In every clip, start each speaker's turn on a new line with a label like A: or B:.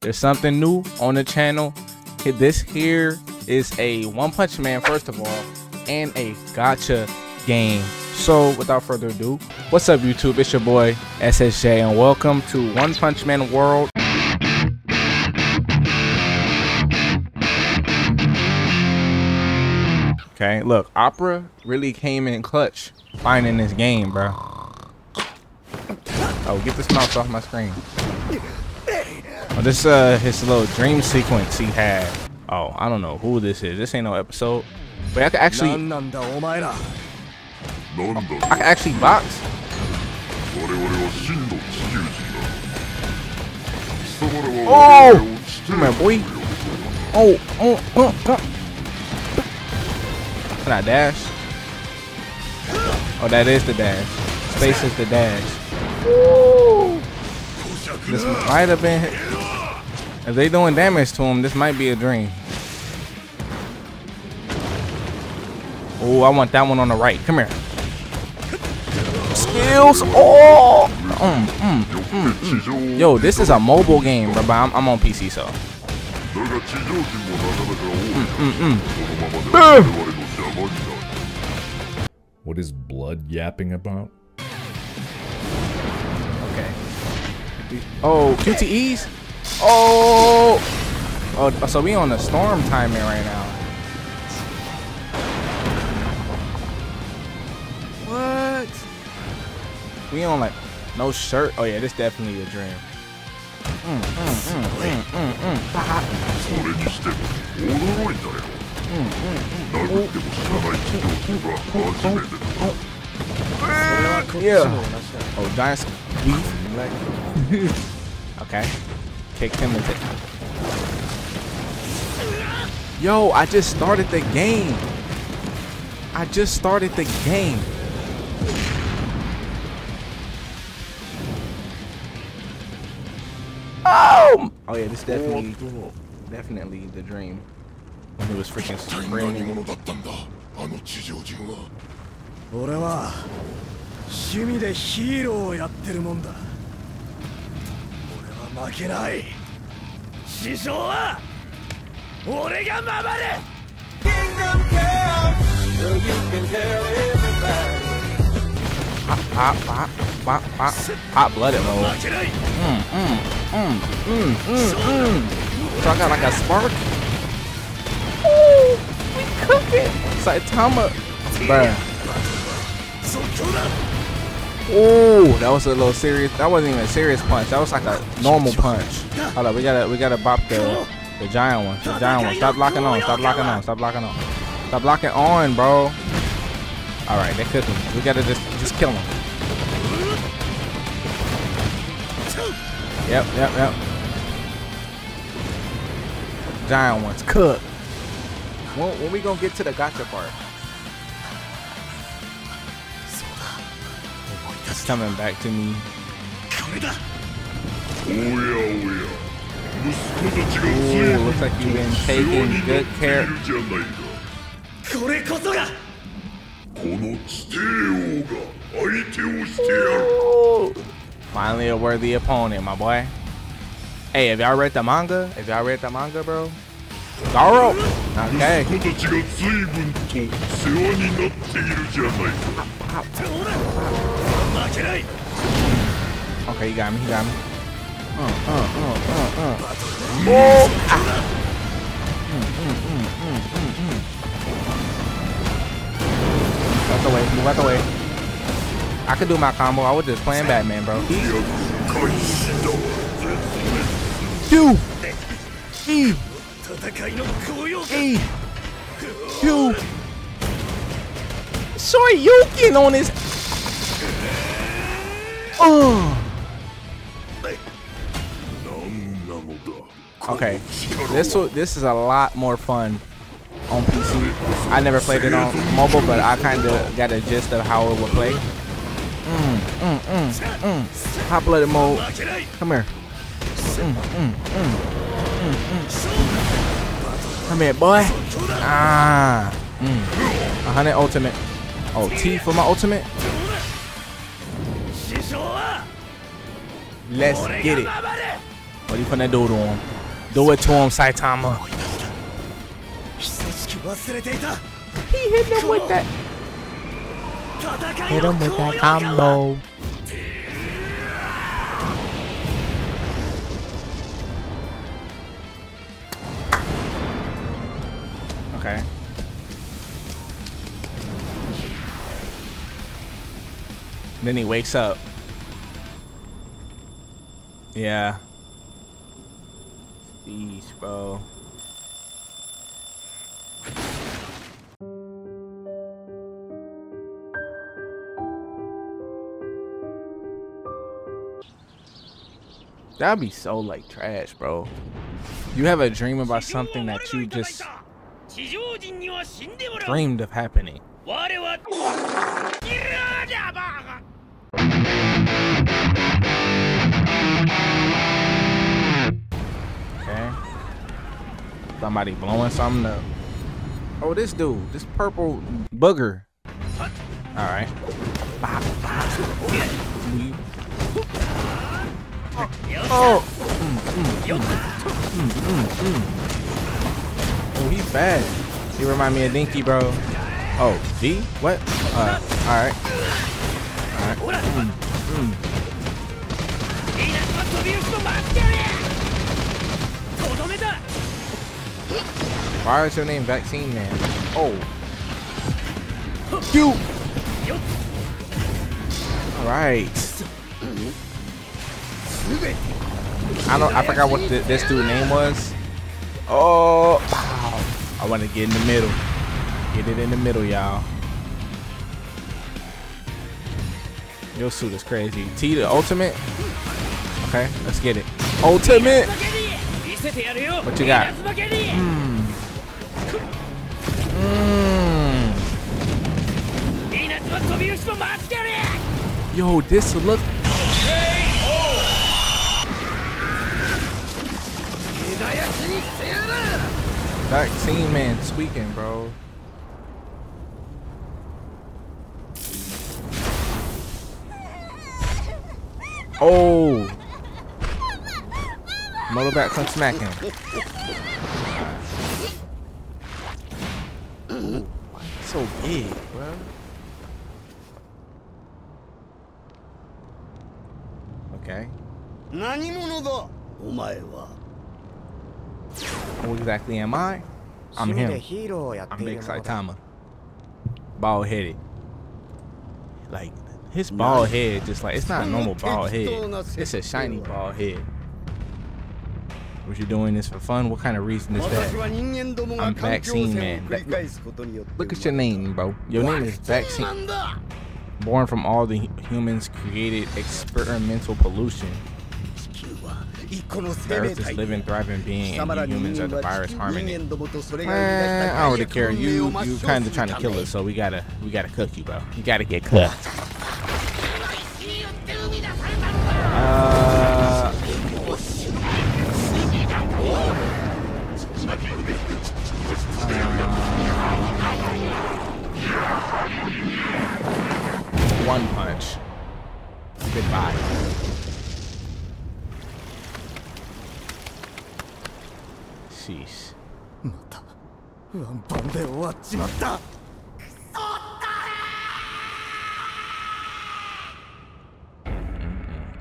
A: There's something new on the channel. This here is a One Punch Man, first of all, and a gacha game. So, without further ado, what's up, YouTube? It's your boy SSJ, and welcome to One Punch Man World. Okay, look, Opera really came in clutch finding this game, bro. Oh, get this mouse off my screen. Oh, this uh his little dream sequence he had. Oh, I don't know who this is. This ain't no episode. But I can actually I can actually box. Oh! Come here, boy. Oh, oh, oh, oh. Can I dash? Oh, that is the dash. Space is the dash. This might have been. If they doing damage to him, this might be a dream. Oh, I want that one on the right. Come here. Skills. Oh. Mm, mm, mm, mm. Yo, this is a mobile game, bro. But I'm, I'm on PC, so.
B: What is blood yapping about?
A: Oh, QTEs? Oh! Oh, so we on the storm timing right now. What? We on like no shirt. Oh yeah, this definitely a dream. Mm, mm, mm. Yeah. Oh, giant beef. okay. Kick him into. Yo, I just started the game. I just started the game. Oh! Oh yeah, this definitely, definitely the dream. When he was freaking screaming.
C: 俺は趣味でヒーローをやってるもんだ俺は 負けない師匠は俺が守る Kingdom Come so you can tell everybody
A: Pop, pop, pop, pop, pop blooded mode. Mm, mm, mm, mm, mm, mm. So I got like a spark. Ooh, we cooking. Saitama. Bruh. Ooh, that was a little serious. That wasn't even a serious punch. That was like a normal punch. Hold up, we gotta we gotta bop the the giant one. The giant one. Stop locking on. Stop locking on. Stop locking on. Stop locking on, bro. All right, they're cooking. We gotta just just kill them. Yep, yep, yep. Giant ones cook. When, when we gonna get to the gacha part? It's coming back to me. Ooh, looks like you've been taking good care. Ooh. Finally a worthy opponent, my boy. Hey, have y'all read the manga? Have y'all read the manga, bro? Garou! Okay. Okay, you got me, you got me. Uh, uh, uh, uh, uh. Oh! Ah. Mm, mm, mm, mm, mm, mm. Out the way, move out the way. I could do my combo. I was just playing Batman, bro. Two. E. E. Two. Shoryuken on his. Oh. Okay, this this is a lot more fun on PC. I never played it on mobile, but I kind of got a gist of how it would play. Mm, mm, mm, mm. Hot blooded mode. Come here. Mm, mm, mm, mm, mm. Come here, boy. Ah. Mm. 100 ultimate. Oh, T for my ultimate? Let's get it. What are you putting that to him? Do it to him, Saitama. He hit him with that. Hit him with that combo. Okay. Then he wakes up. Yeah. These, bro. That'd be so like trash, bro. You have a dream about something that you just dreamed of happening. Somebody blowing something up. Oh, this dude, this purple booger. All right. Oh. Mm, mm, mm. Oh, he's bad. He remind me of Dinky, bro. Oh, D? What? Uh, all right. All right. Why is your name Vaccine Man? Oh. You! Alright. I don't I forgot what the, this dude's name was. Oh wow. I wanna get in the middle. Get it in the middle, y'all. Your suit is crazy. T the ultimate? Okay, let's get it. Ultimate! What you got?
C: Mm. Hmm.
A: Yo, this look. That team man tweaking, bro. Oh! motorbike come smacking. so big, bro? Okay. Who exactly am I? I'm him. I'm Big Saitama. Bald headed. Like, his bald head just like, it's not a normal bald head. It's a shiny bald head. Was you doing this for fun? What kind of reason is that? I'm Vaccine Man.
C: That, look,
A: look at your name, bro. Your name is Vaccine. Born from all the humans created experimental pollution. The Earth is living, thriving being, and
C: you
A: humans are the virus harming it.
C: Eh,
A: I don't
C: really
A: care. You, you kind of trying to kill us, so we gotta, we gotta cook you, bro. You gotta get cooked. Uh, one punch. Goodbye. Sheesh.
C: またワンパンで終わっちまった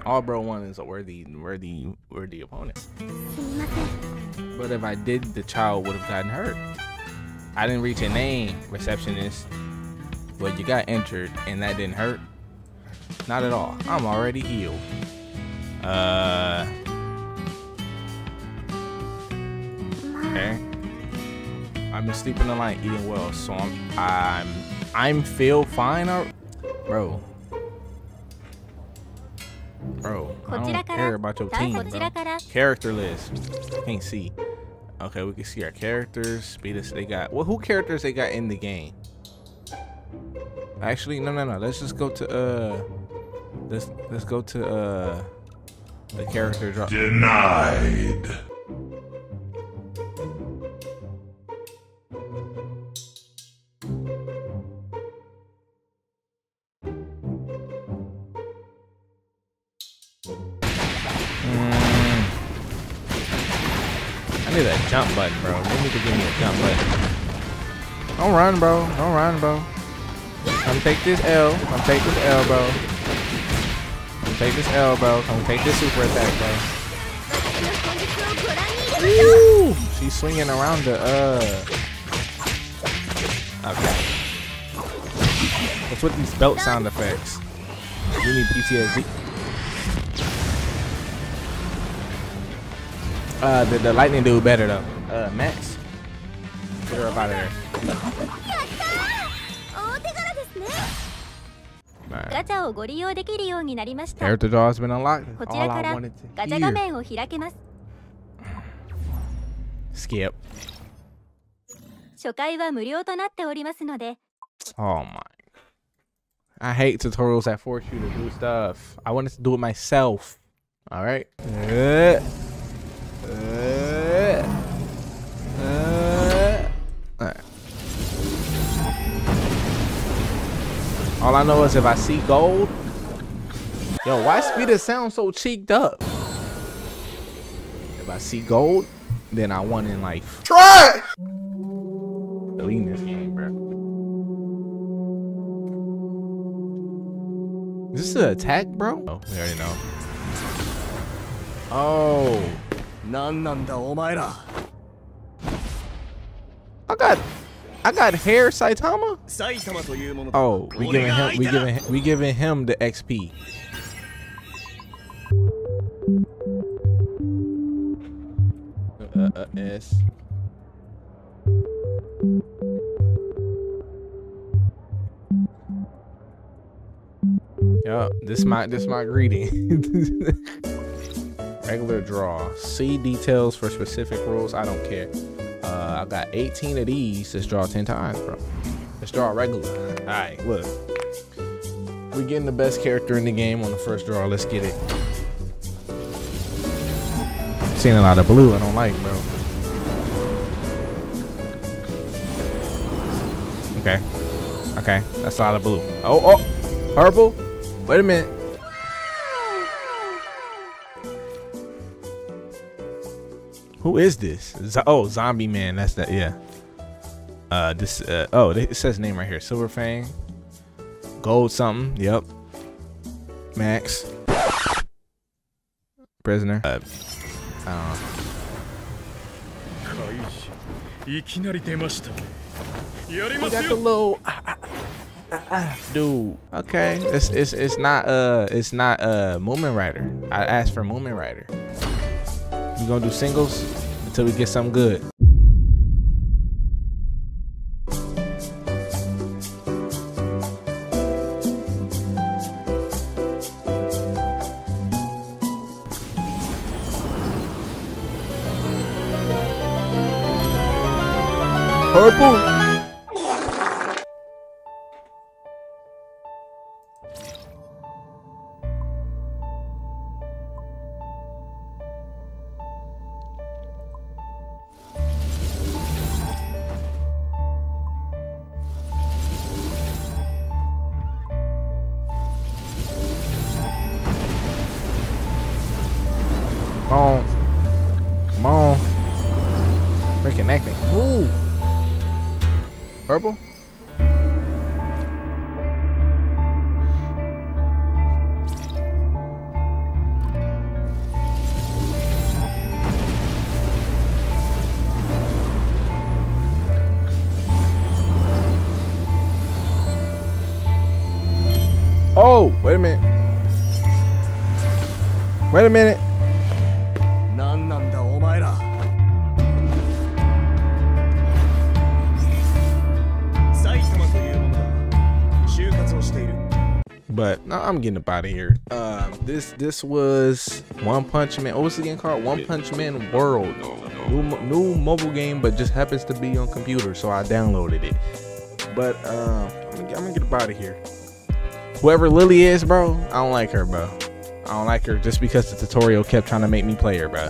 A: All bro one is a worthy, worthy, worthy opponent. But if I did, the child would have gotten hurt. I didn't reach a name, receptionist. but you got injured and that didn't hurt. Not at all. I'm already healed. Uh. Okay. I've been sleeping the line, eating well, so I'm I'm I'm feel fine, or, bro. Bro, I don't care about your team, bro. Character list. Can't see. Okay, we can see our characters. Speed. They got. Well, who characters they got in the game? Actually, no, no, no. Let's just go to uh, let's let's go to uh, the character drop.
B: Denied. Mm.
A: I need that jump button, bro. They need to give me a jump button. Don't run, bro. Don't run, bro. Come take this L. Come take this L, bro. Come take this L, bro. Come take this super attack, bro. Woo! She's swinging around the, uh... Okay. What's with these belt sound effects? You need PTSD. Uh, the, the lightning dude better though. Uh, Max. Get her up out of there.
D: ガチャをご利用できるようになりました.こちらからガチャ画.面を開けます
A: Skip.
D: 初回は無料となっておりますので
A: Oh my. I hate tutorials that force you to do stuff. I wanted to do it myself. All right. Uh, uh, All I know is if I see gold. Yo, why speed? It sound so cheeked up? If I see gold, then I won in life.
C: Try it!
A: Deleting this game, bro. Is this an attack, bro? Oh, we already know. Oh.
C: Nan
A: I got I got hair Saitama. Oh, we giving him we giving we giving him the XP. Uh, uh, S. Yup, this my this my greeting. Regular draw. See details for specific rules. I don't care. Uh, I got 18 of these. Let's draw 10 times, bro. Let's draw regular. All right, look. We're getting the best character in the game on the first draw. Let's get it. Seeing a lot of blue. I don't like, bro. Okay. Okay. That's a lot of blue. Oh, oh. Purple. Wait a minute. Who is this? Z oh, Zombie Man. That's that. Yeah. Uh, this. Uh, oh, it says name right here. Silver Fang. Gold something. Yep. Max. Prisoner. Uh, I don't know.
C: いきなり出ましたやりますよ
A: low... Dude, okay, it's it's it's not uh it's not uh Mumen Rider. I asked for Mumen Rider. We gonna do singles until we get something good. Purple. Wait a minute. But no, I'm getting up out of here. Uh, this this was One Punch Man. What was the game called? One Punch Man World. New, new mobile game, but just happens to be on computer, so I downloaded it. But uh, I'm, gonna, I'm gonna get up out of here. Whoever Lily is, bro, I don't like her, bro. I don't like her just because the tutorial kept trying to make me play her, bro.